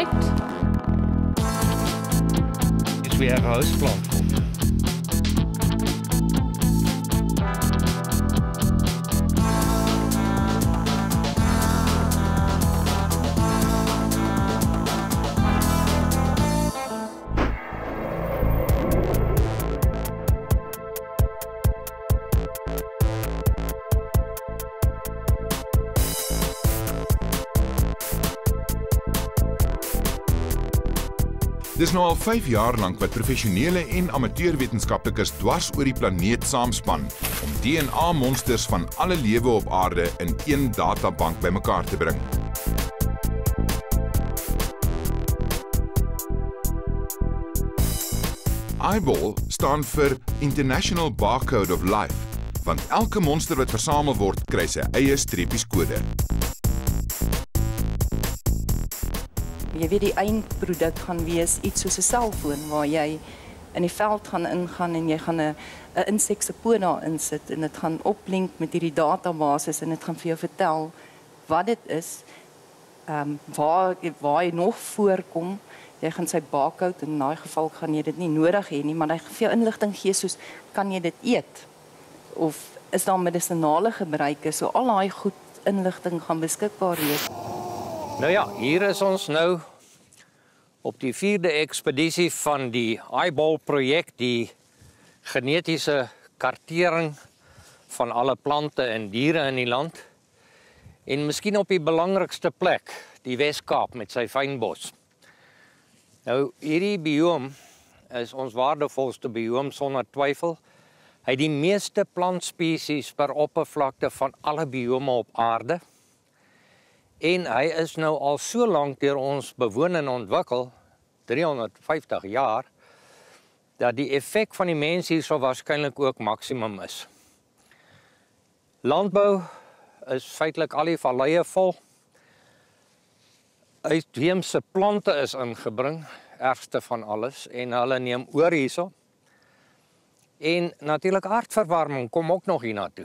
insect. Dis weer 'n huisplant kom. Dis nou al 5 jaar lank wat professionele en amateurwetenskaplikes dwars oor die planeet saamspan om DNA-monsters van alle lewe op aarde in een databank bymekaar te bring. Eyeball staan vir International Barcode of Life, want elke monster wat versamel word, kry sy eie streepies Jy weet die eindproduk gaan wees iets soos 'n selfoon waar jy in die veld gaan ingaan en jy gaan 'n 'n insek se insit en dit gaan oplink met hierdie database en dit gaan vir jou vertel wat dit is. Ehm um, waar waar hy nog voorkom. Jy gaan sy barcode in daai geval gaan jy dit nie nodig hê nie, maar hy gee jou inligting gee soos kan jy dit eet of is daar medisonale gebruike so al daai goed inligting gaan beskikbaar wees. Nou ja, hier is ons nou op die 4de ekspedisie van die Eyeball projek, die genetiese kartering van alle plante en diere in die land. En miskien op die belangrikste plek, die Wes-Kaap met sy fynbos. Nou hierdie bioom is ons waardevolste bioom sonder twyfel. Hy het die meeste plantspesies per oppervlakte van alle biome op aarde. En hy is nou al so lank deur ons bewoon en ontwikkel, 350 jaar, dat die effek van die mens hier sou waarskynlik ook maksimum is. Landbou is feitelik al die valleie vol. Uitheemse plante is ingebring, ergste van alles en hulle neem oor hierso. En natuurlik aardverwarming kom ook nog hiernatoe.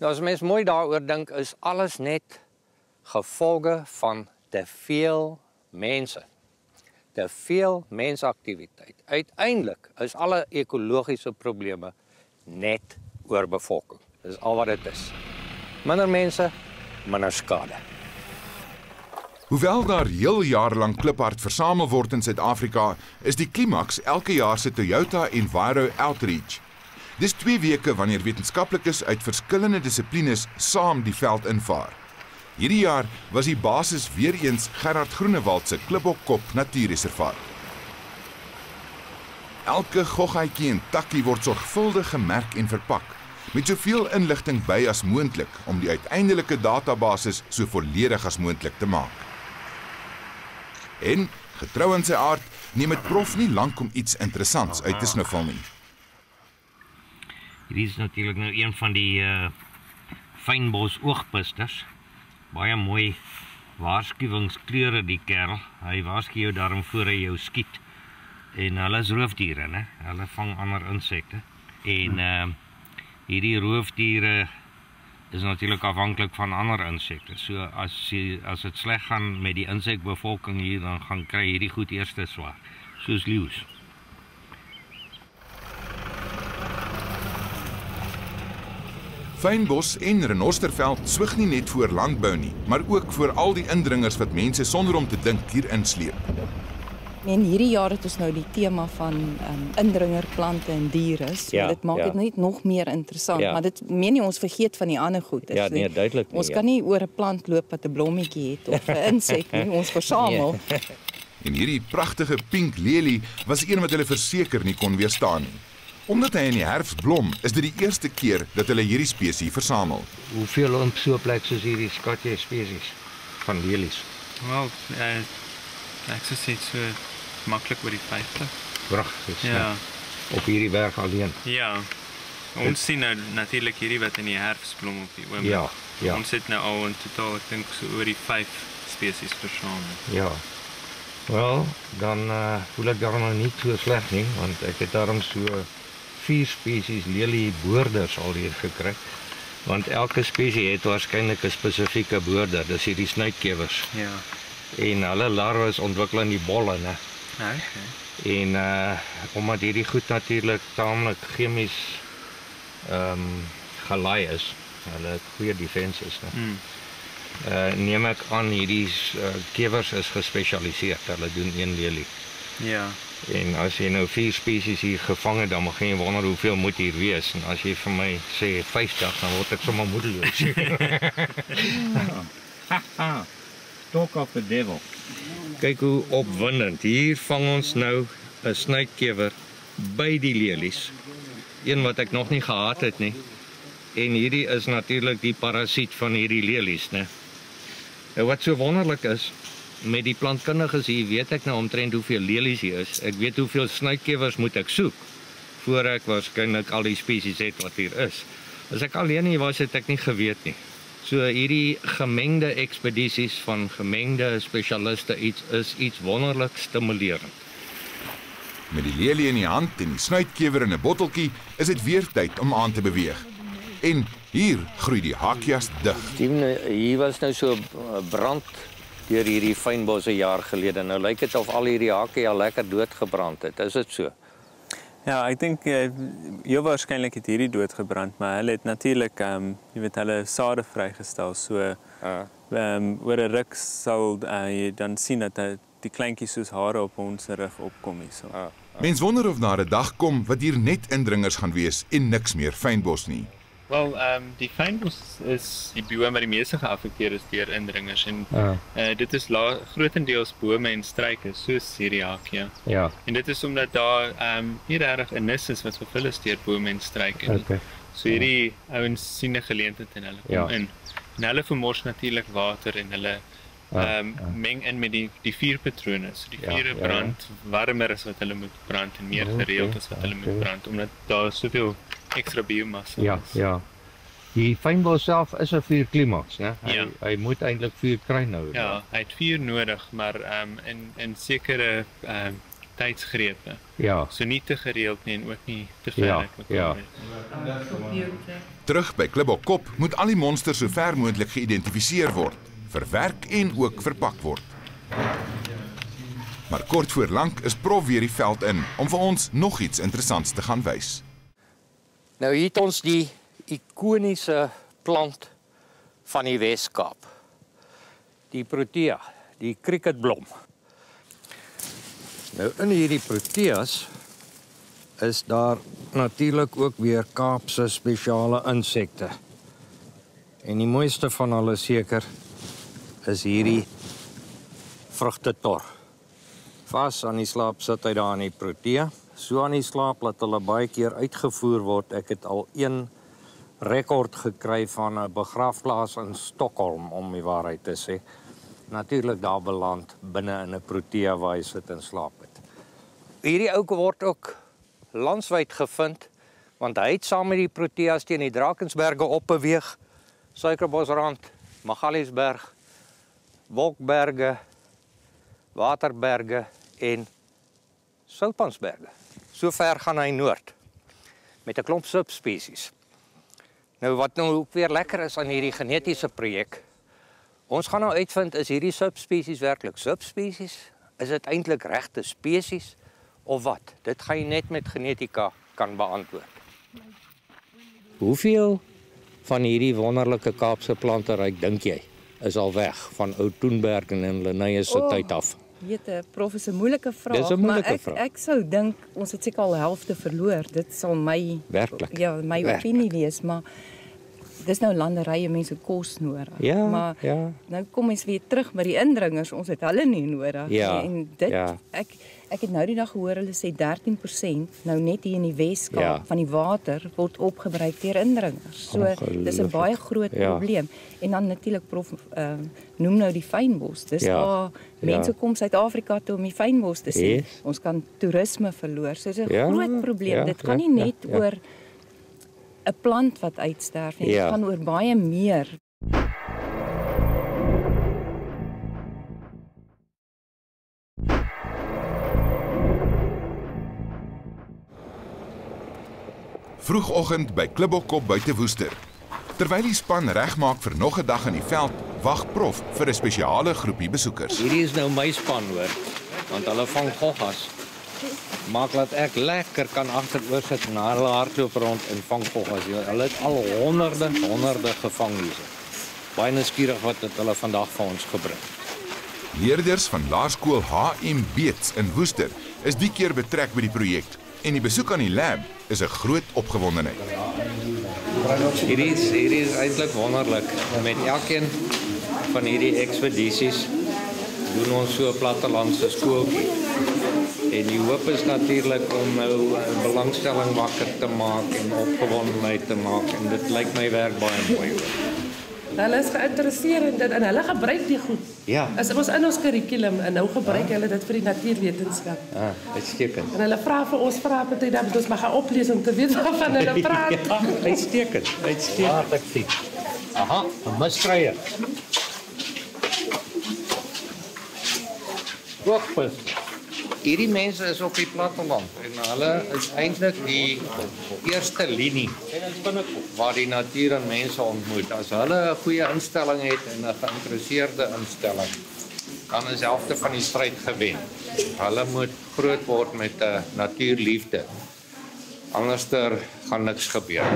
Nou as mens mooi daaroor dink, is alles net gevolge van te veel mense. Te veel mensaktiwiteit. Uiteindelik is alle ekologiese probleme net oorbevolking. Dis al wat dit is. Minder mense, minder skade. Hoewel daar heel jaar lank kliphard versamel word in Suid-Afrika, is die klimaks elke jaar se Toyota Enviro Outreach. Dis 2 weke wanneer wetenskaplikes uit verskillende dissiplines saam die veld invaar. Hierdie jaar was die basis weer eens Gerard Groenewald se Kliphokkop Natuurreservaat. Elke goggaatjie en takkie word sorgvuldig gemerk en verpak met soveel inligting by as moontlik om die uiteindelike database so volledig as moontlik te maak. En getrou aan sy aard, neem dit prof nie lank om iets interessants uit te snuffel nie. Hierdie is natuurlik nou een van die uh fynbos oogpisters. Baie mooi waarskuwingskleure die kerel. Hy waarsku jou daarom voor hy jou skiet. En hulle is roofdiere, né? Hulle vang ander insekte. En uh hierdie roofdiere is natuurlik afhanklik van ander insekte. So as jy as dit sleg gaan met die insekbevolking hier, dan gaan kry hierdie goed eerste swaar, soos leeu's. Fynbos en Renosterveld swig nie net voor landbou nie, maar ook vir al die indringers wat mense sonder om te dink hier insleep. En hierdie jaar het ons nou die tema van um, indringerplante en diere. So Ja, dit maak ja. dit net nog meer interessant, Ja. maar dit meen nie ons vergeet van die ander goed. Ja, Is nee, nie- duidelik nie, Ons ja. kan nie oor 'n plant loop wat 'n blommetjie het of 'n insek nie. Ons versamel. Nee. En hierdie pragtige pink lelie was een wat hulle verseker nie kon weerstaan nie. Omdat hy in die herfs blom, is dit die eerste keer dat hulle hierdie spesies versamel. Hoeveel op so 'n plek soos hierdie skat jy spesies van lelies? Wel, uh, ek sou sê so maklik oor die 50. Pragtig. Ja. Op hierdie berg alleen. Ja. Ons sien nou natuurlik hierdie wat in die herfs blom op die oomblik. Ja, ja. Ons het nou al in totaal ek dink so oor die 5 spesies versamel. Ja. Wel, dan uh, voel ek daarom nou nie so sleg nie, want ek het daarom so vier spesies lelieboorders alreeds gekry. Want elke spesies het waarskynlik 'n spesifieke boorder, dis hierdie snuitkewers. Ja. En hulle larwes ontwikkel in die bolle, né? Okay. En uh omdat hierdie goed natuurlik taamlik chemies ehm um, gelei is, hulle het goeie defenses, né? Mm. Uh neem ek aan hierdie uh, kewers is gespesialiseer. Hulle doen een lelie. Ja. En as jy nou vier spesies hier gevang het, dan mag jy wonder hoeveel moet hier wees. En as jy vir my sê 50, dan word ek sommer moedeloos. Talk of the devil. Kyk hoe opwindend. Hier vang ons nou 'n snykewer by die lelies. Een wat ek nog nie gehad het nie. En hierdie is natuurlik die parasiet van hierdie lelies, né? Nou wat so wonderlik is, met die plantkundiges hier weet ek nou omtrent hoeveel lelies hier is. Ek weet hoeveel snytkewers moet ek soek voor ek waarskynlik al die spesies het wat hier is. As ek alleen hier was, het ek nie geweet nie. So hierdie gemengde ekspedisies van gemengde spesialiste iets is iets wonderlik stimulerend. Met die lelie in die hand en die snuitkewer in 'n botteltjie, is dit weer tyd om aan te beweeg. En hier groei die hakjas dig. Hier was nou so 'n brand deur hierdie fynbosse jaar gelede. Nou lyk dit of al hierdie hakke al lekker doodgebrand het. Is dit so? Ja, ek dink uh, heel waarskynlik het hierdie dood gebrand, maar hulle het natuurlik ehm um, jy weet hulle sade vrygestel. So Ja. ehm um, oor 'n ruk sal uh, jy dan sien dat uh, die kleintjies soos hare op ons rug opkom hierso. Ah. Mens wonder of daar 'n dag kom wat hier net indringers gaan wees en niks meer fynbos nie. Wel, ehm um, die fynbos is die biome wat die meeste geaffekteer is deur indringers en Ja. uh, dit is la- grootendeels bome en struike soos hierdie hakie. Ja. En dit is omdat daar ehm um, nie regtig 'n nis is wat vervul is deur bome en struike nie. Okay. So hierdie ouens sien 'n geleentheid en hulle kom Ja. in. En hulle vermors natuurlik water en hulle Ja, ehm um, meng in met die die vuurpatrone. So die Ja, vure ja, ja. brand warmer as wat hulle moet brand en meer gereeld as wat hulle moet brand omdat daar soveel ekstra biomassa Ja, is. ja. Die fynbos self is 'n vuurklimaks, né? Hy Ja. hy moet eintlik vuur kry nou. Ja, hy het vuur nodig, maar ehm um, in in sekere ehm um, tydsgrepe. Ja. So nie te gereeld nie en ook nie te Ja, ver uit mekaar ja. nie. Terug by Klibbokop moet al die monsters so ver moontlik geïdentifiseer word, verwerk en ook verpak word. Maar kort voor lank is Prof weer die veld in om vir ons nog iets interessants te gaan wys. Nou hier het ons die ikoniese plant van die Wes-Kaap. Die protea, die cricketblom. Nou in hierdie proteas is daar natuurlik ook weer Kaapse spesiale insekte. En die mooiste van hulle seker is hierdie vrugtetor. Vas aan die slaap sit hy daar in die protea. So aan die slaap dat hulle baie keer uitgevoer word. Ek het al een rekord gekry van 'n begrafplaas in Stockholm om die waarheid te sê. Natuurlik daar beland binne in 'n protea waar hy sit en slaap het. Hierdie ouke word ook landwyd gevind want hy het saam met die proteas teen die Drakensberge opbeweeg. Suikerbosrand, Magaliesberg, Wolkberge, Waterberge en Soutpansberge. So ver gaan hy noord met 'n klomp subspesies. Nou wat nou ook weer lekker is aan hierdie genetiese projek. Ons gaan nou uitvind is hierdie subspesies werklik subspesies? Is dit eintlik regte spesies of wat? Dit gaan jy net met genetika kan beantwoord. Hoeveel van hierdie wonderlike Kaapse planteryk dink jy is al weg van Ou Toenberg en Linnaeus se O, tyd af? Weet 'n prof is 'n moeilike vraag, Dis 'n moeilike maar ek vraag. ek sou dink ons het seker al helfte verloor. Dit sal my Werklik. ja, my Werklik. opinie wees, maar dis nou landerye mense kos nodig. Ja, maar ja. nou kom ons weer terug by die indringers. Ons het hulle nie nodig Ja. En dit ja. ek ek het nou die dag gehoor hulle sê 13% nou net hier in die Weskaap Ja. van die water word opgebruik deur indringers. So dis 'n baie groot Ja. probleem. En dan natuurlik prof uh, noem nou die fynbos. Dis Ja, waar mense ja. kom Suid-Afrika toe om die fynbos te sien. Yes. Ons kan toerisme verloor. So dis 'n Ja, groot probleem. ja, Dit gaan ja, nie ja, net ja. oor 'n plant wat uitsterf nie. Dit Ja. gaan oor baie meer. Vroegoggend by Klibbokop buite Woester. Terwyl die span regmaak vir nog 'n dag in die veld, wag prof vir 'n spesiale groepie besoekers. Hierdie is nou my span hoor, want hulle vang goggas. Maak laat ek lekker kan agteroor sit en hulle hardloop rond en vang goggas. Hulle het al honderde, honderde gevang hier. Baie nuuskierig wat het hulle vandag vir ons gebring. Leerders van Laerskool HM Beets in Woester is die keer betrek by die projek en die besoek aan die lab is 'n groot opgewondenheid. Hierdie is hierdie is eintlik wonderlik. Met elkeen van hierdie ekspedisies doen ons so plattelandse skooltjie. En die hoop is natuurlik om nou belangstelling wakker te maak en opgewondenheid te maak en dit lyk my werk baie mooi. Hulle is geïnteresseerd in dit en hulle gebruik die goed. Ja. As ons in ons kurrikulum en nou gebruik hulle dit vir die natuurwetenskap. Ah, uitstekend. En hulle vra vir ons vra party dat ons mag gaan oplees om te weet waarvan hulle praat. ja, uitstekend. Uitstekend. Laat ek sien. Aha, 'n mistrye. Wagpus. Hierdie mense is op die platteland en hulle is eintlik die eerste linie waar die natuur en mense ontmoet. As hulle 'n goeie instelling het en 'n geïnteresseerde instelling, dan is helfte van die stryd gewen. Hulle moet groot word met 'n natuurliefde. Anderster gaan niks gebeur.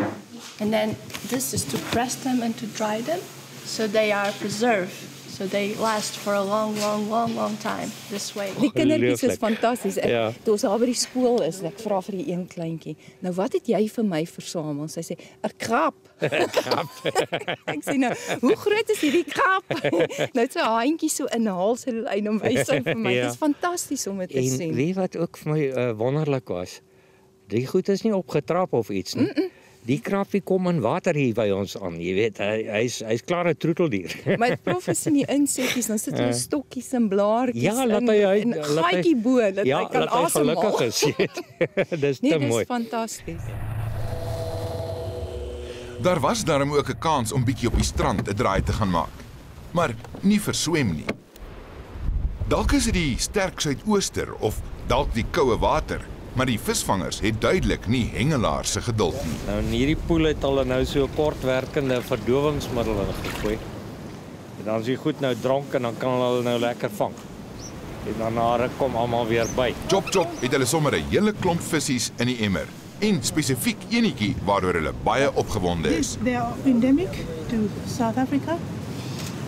And then this is to press them and to dry them so they are preserved. So they last for a long, long, long, long time this way. Die kindertjies is fantasties. Ek Ja. toe ons daar by die skool is, en ek vra vir die een kleintjie, "Nou wat het jy vir my versamel?" Sy sê, "’n krap." krap. ek sê nou, "Hoe groot is hierdie krap?" nou het sy haar handjie so in 'n halslyn om wys aan vir my. Ja. Dit is fantasties om dit te En sien. weet wat ook vir my uh, wonderlik was? Die goed is nie opgetrap of iets nie. Mm -mm. Die krappie kom in water hier by ons aan. Jy weet, hy hy's hy's klaar 'n troeteldier. My prof is in die insetjies, dan sit hulle stokkies en blaartjies Ja, laat in hy hy en 'n laat hy- gaatjie bo dat ja, hy kan laat hy asemhaal. gelukkig is. Dis Nee, te dis mooi. fantasties. Daar was daarom ook 'n kans om bietjie op die strand 'n draai te gaan maak. Maar nie vir swem nie. Dalk is dit die sterk suidooster of dalk die koue water, maar die visvangers het duidelik nie hengelaars se geduld nie. Nou in hierdie poel het hulle nou so kortwerkende verdowingsmiddel ingegooi. En dan as jy goed nou dronk en dan kan hulle nou lekker vang. En dan na kom almal weer by. Chop chop het hulle sommer 'n hele klomp visse in die emmer en spesifiek enetjie waaroor hulle baie opgewonde is. They are endemic to South Africa.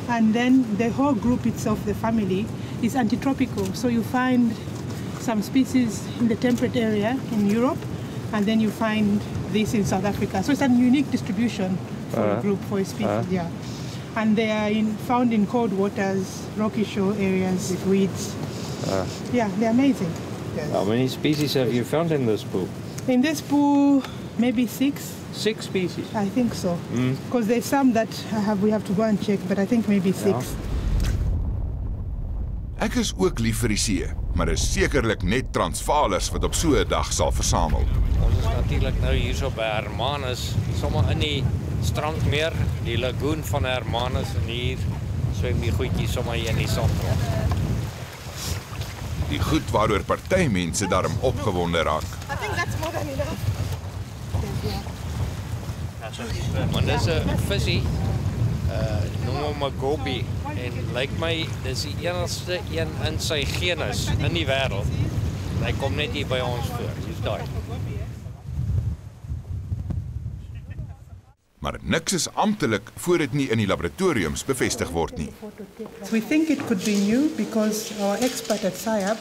And then the whole group itself, the family, is antitropical. So you find some species in the temperate area in Europe, and then you find this in South Africa. So it's a unique distribution for a uh-huh. group, for a species, uh-huh. yeah. And they are in, found in cold waters, rocky shore areas with weeds. Uh-huh. yeah, they're amazing. Yes. How many species have you found in this pool? In this pool, maybe six, Six species. I think so. Hmm. Because there's some that I have, we have to go and check, but I think maybe six. Ek is ook lief vir die see, maar is sekerlik net Transvaalers wat op so 'n dag sal versamel. Ons is natuurlik nou hierso by Hermanus, sommer in die strandmeer, die lagoon van Hermanus en hier swem die goedjies sommer hier in die sand rond. Die goed waaroor party mense daarom opgewonde raak. I think that's more than enough. Maar dis 'n visie. Uh noem hom 'n gobi en lyk my dis die enigste een in sy genus in die wêreld. Hy kom net hier by ons voor. Hier's daai. Maar niks is amptelik voor dit nie in die laboratoriums bevestig word nie. We think it could be new because our expert at SIAP,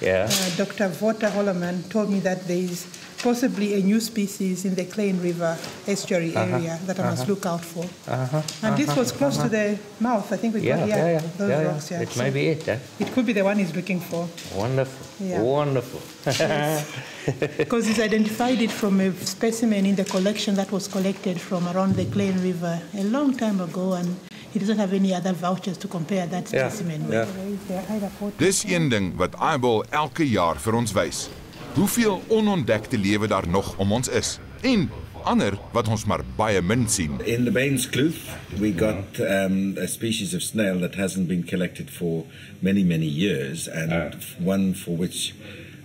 Ja. uh, Dr. Vota Holloman, told me that there is possibly a new species in the Klein River estuary uh-huh. area that I must uh-huh. look out for. Uh-huh. and this was close to the mouth. I think we Ja, got ja, yeah, ja. those Ja, ja. rocks. Yeah. It So may be it, hè. it could be the one he's looking for Wonderful. Ja. Wonderful. because he's identified it from a specimen in the collection that was collected from around the Klein River a long time ago, and he doesn't have any other vouchers to compare that Ja, specimen with. ja. They're either photo- Dis een ding wat Eyeball elke jaar vir ons wys. Hoeveel onontdekte lewe daar nog om ons is en ander wat ons maar baie min sien. In the Baines Kloof, we got um, a species of snail that hasn't been collected for many, many years, and one for which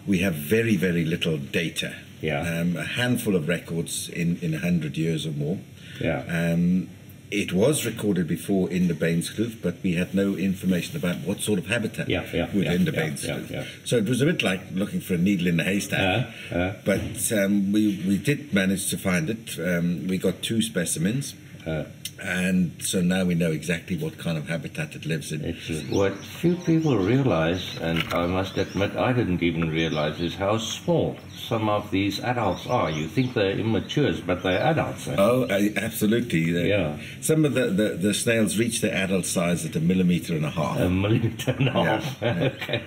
we have very, very little data. Yeah. Um, a handful of records in, in 100 years or more. Yeah. Um, it was recorded before in the Bainskloof, but we had no information about what sort of habitat Yeah, yeah, within yeah, the Bainskloof. yeah. So it was a bit like looking for a needle in a haystack. Uh, uh. But um, we, we did manage to find it. Um, we got two specimens. Uh. and so now we know exactly what kind of habitat it lives in. It's what few people realize, and I must admit I didn't even realize, is how small some of these adults are. You think they're immatures, but they're adults. Eh? Oh, uh, absolutely. The- Yeah. Some of the, the, the snails reach their adult size at a millimeter and a half. A millimeter and a half. okay.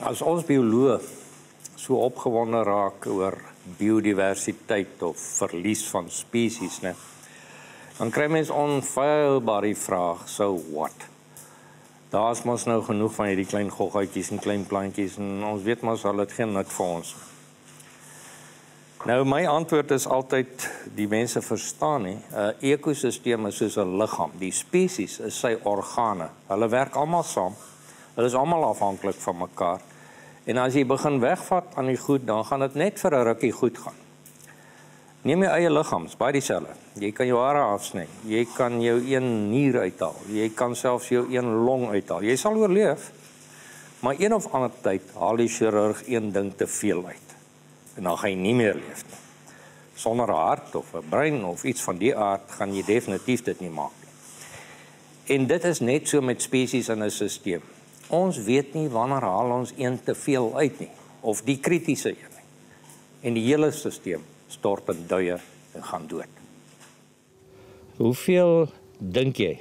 As ons bioloog so opgewonde raak oor biodiversiteit of verlies van spesies, né? Dan kry mens onfeilbaar die vraag, so what? Daar's mos nou genoeg van hierdie klein goggetjies en klein plantjies en ons weet mos al dit geen nut vir ons. Nou my antwoord is altyd die mense verstaan nie. 'n Ekosisteem is soos 'n liggaam. Die spesies is sy organe. Hulle werk almal saam. Hulle is almal afhanklik van mekaar. En as jy begin wegvat aan die goed, dan gaan dit net vir 'n rukkie goed gaan. Neem jou eie liggaam, is baie dieselfde. Jy kan jou hare afsny. Jy kan jou een nier uithaal. Jy kan selfs jou een long uithaal. Jy sal oorleef. Maar een of ander tyd haal die chirurg een ding te veel uit. En dan gaan jy nie meer leef nie. Sonder 'n hart of 'n brein of iets van die aard gaan jy definitief dit nie maak nie. En dit is net so met spesies in 'n stelsel. Ons weet nie wanneer haal ons een te veel uit nie of die kritiese een nie. En die hele stelsel stort in duie en gaan dood. Hoeveel dink jy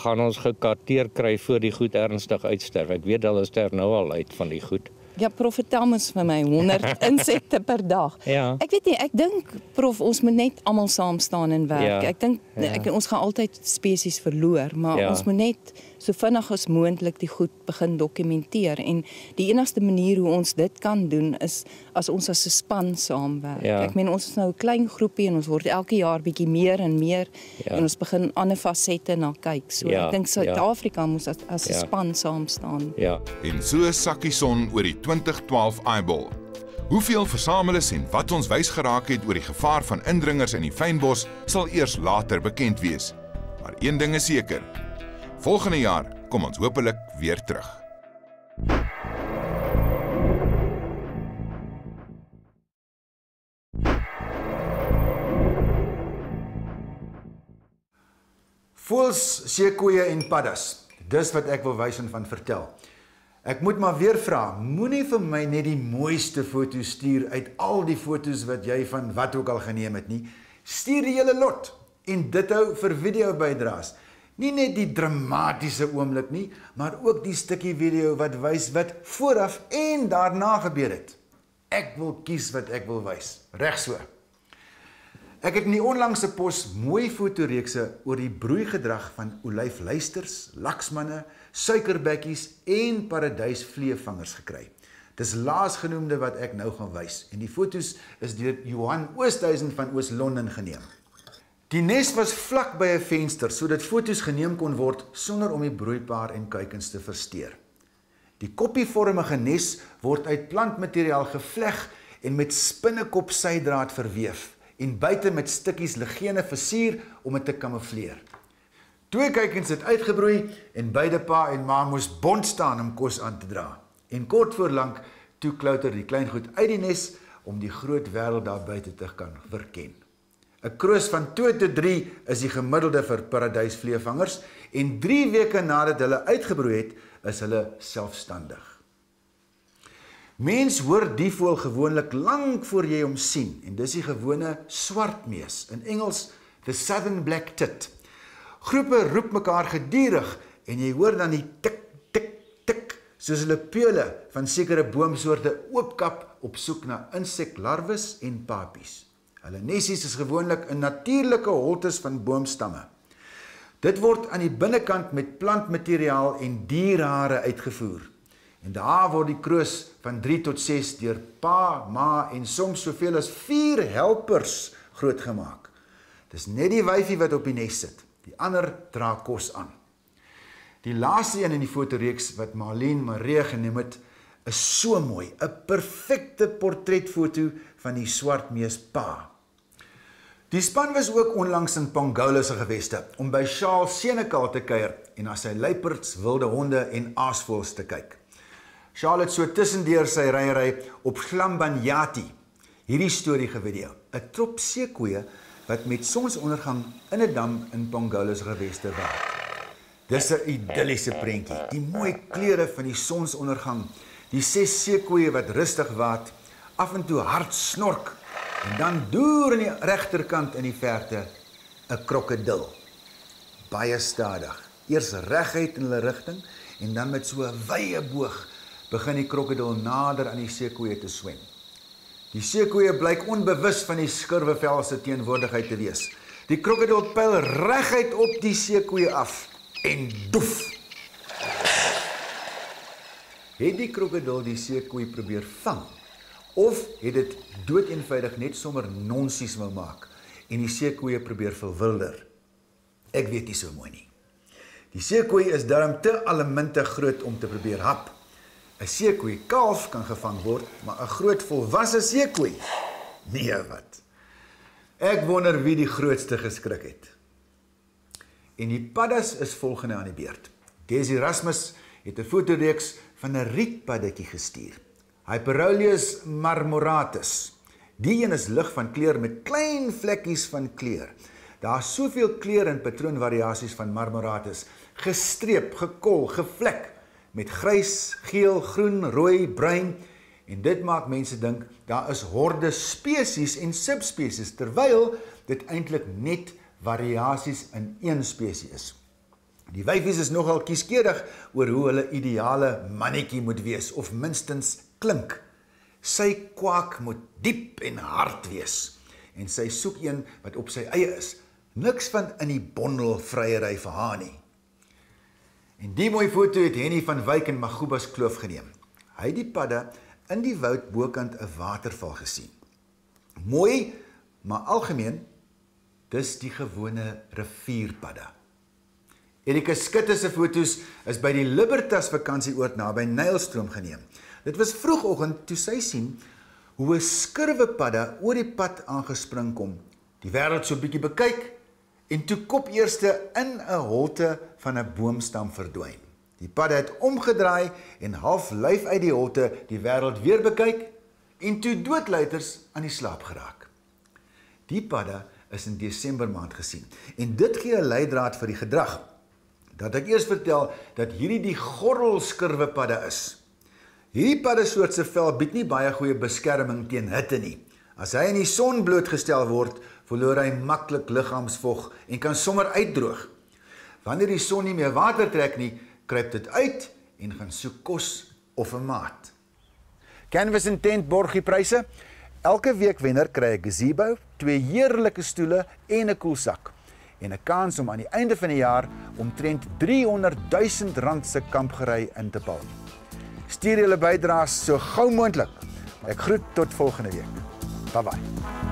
gaan ons gekarteer kry voor die goed ernstig uitsterf? Ek weet hulle sterf nou al uit van die goed. Ja, prof, vertel mens vir my 100 insekte per dag. Ja. Ek weet nie, ek dink prof, ons moet net almal saam staan en werk. Ja, Ek dink ja. ek ons gaan altyd spesies verloor, maar Ja. ons moet net so vinnig as moontlik die goed begin dokumenteer en die enigste manier hoe ons dit kan doen is as ons as 'n span saamwerk. Ja. Ek meen ons is nou 'n klein groepie en ons word elke jaar bietjie meer en meer Ja. en ons begin ander fasette na kyk. So Ja, ek dink ja. Suid-Afrika moet as as 'n Ja. span saam staan. Ja. En so sakkie son oor die 2012 eyeball. Hoeveel versamel is en wat ons wys geraak het oor die gevaar van indringers in die fynbos sal eers later bekend wees. Maar een ding is seker. Volgende jaar kom ons hopelik weer terug. Voels, seekoeie en paddas. Dis wat ek wil wys en van vertel. Ek moet maar weer vra, moenie vir my net die mooiste foto stuur uit al die fotos wat jy van wat ook al geneem het nie. Stuur die hele lot en dit hou vir video bydraes. Nie net die dramatiese oomblik nie, maar ook die stukkie video wat wys wat vooraf en daarna gebeur het. Ek wil kies wat ek wil wys. Reg so. Ek het in die onlangse pos mooi fotoreekse oor die broeigedrag van olyfluisters, laksmanne, suikerbekkies en paradysvleevangers gekry. Dis laasgenoemde wat ek nou gaan wys en die fotos is deur Johan Oosthuizen van Oos-London geneem. Die nes was vlak by 'n venster sodat fotos geneem kon word sonder om die broeipaar en kuikens te versteur. Die koppievormige nes word uit plantmateriaal gevleg en met spinnekop sydraad verweef en buite met stukkies ligene versier om dit te kamoufleer. Twee kuikens het uitgebroei en beide pa en ma moes bond staan om kos aan te dra. En kort voor lank toe klouter die klein goed uit die nes om die groot wêreld daar buite te kan verken. 'n Kroos van 2 tot 3 is die gemiddelde vir paradysvleevangers en 3 weke nadat hulle uitgebroei het, is hulle selfstandig. Mens hoor die voël gewoonlik lank voor jy hom sien en dis die gewone swartmees, in Engels the southern black tit. Groepe roep mekaar gedurig en jy hoor dan die tik tik tik soos hulle peule van sekere boomsoorte oopkap op soek na inseklarwes en papies. Hulle nesies is gewoonlik in natuurlike holtes van boomstamme. Dit word aan die binnekant met plantmateriaal en dierhare uitgevoer. En daar word die kroos van 3 tot 6 deur pa, ma en soms soveel as 4 helpers grootgemaak. Dis net die wyfie wat op die nes sit. Die ander dra kos aan. Die laaste een in die fotoreeks wat Marlene Maree genoem het, is so mooi, 'n perfekte portretfoto van die swart mees pa. Die span was ook onlangs in Pongola se geweste om by Charles Senekal te kuier en na sy luiperds, wilde honde en aasvoëls te kyk. Charlotte so tussendeur sy ryery op Glambanyati hierdie storie gevideo. 'n Trop seekoeie wat met sonsondergang in 'n dam in Pongola se geweste waak. Dis 'n idilliese prentjie. Die mooi kleure van die sonsondergang, die ses seekoeie wat rustig waat, af en toe hard snork en dan deur in die regterkant in die verte 'n krokodil. Baie stadig. Eers reguit in hulle rigting en dan met so 'n wye boog begin die krokodil nader aan die seekoeie te swem. Die seekoeie blyk onbewus van die skurwevel se teenwoordigheid te wees. Die krokodil pyl reguit op die seekoeie af en doef. Het die krokodil die seekoei probeer vang of het dit doeteenvoudig net sommer nonsies wou maak en die seekoeie probeer verwilder? Ek weet nie so mooi nie. Die seekoei is darm te allemintig groot om te probeer hap. 'n Seekoei kalf kan gevang word, maar 'n groot volwasse seekoei? Nee, wat? Ek wonder wie die grootste geskrik het. En die paddas is volgende aan die beurt. Desi Erasmus het 'n fotoreeks van 'n rietpaddetjie gestuur. Hyperoleus marmoratus. Die een is lig van kleur met klein vlekkies van kleur. Daar's soveel kleur en patroonvariasies van marmoratus, gestreep, gekol, gevlek met grys, geel, groen, rooi, bruin en dit maak mense dink daar is horde spesies en subspesies terwyl dit eintlik net variasies in een spesies is. Die wyfies is nogal kieskeurig oor hoe hulle ideale mannetjie moet wees of minstens klink. Sy kwak moet diep en hard wees en sy soek een wat op sy eie is. Niks van in die bondel vryery vir haar nie. En die mooi foto het Henny van Wyk in Magubas Kloof geneem. Hy het die padde in die woud bokant 'n waterval gesien. Mooi, maar algemeen dis die gewone rivierpadde. Erika Skutte se fotos is by die Libertas vakansieoord naby Nylstroom geneem. Dit was vroegoggend toe sy sien hoe 'n skurwepadde oor die pad aangespring kom. Die wêreld so bietjie bekyk en toe kop eerste in 'n holte van 'n boomstam verdwyn. Die padde het omgedraai en half lyf uit die holte die wêreld weer bekyk en toe doodluiters aan die slaap geraak. Die padde is in Desember maand gesien en dit gee 'n leidraad vir die gedrag. Dat ek eers vertel dat hierdie die gordelskurwepadde is. Hierdie paddesoort se vel bied nie baie goeie beskerming teen hitte nie. As hy in die son blootgestel word, verloor hy maklik liggaamsvog en kan sommer uitdroog. Wanneer die son nie meer water trek nie, kruip dit uit en gaan soek kos of 'n maat. Canvas and Tent borg die pryse. Elke week wenner kry 'n gazebo, twee heerlike stoele en 'n koelsak en 'n kans om aan die einde van die jaar omtrent 300 000 rand se kampgery in te paal. Stuur julle bydraes so gou moontlik. Ek groet tot volgende week. Bye bye.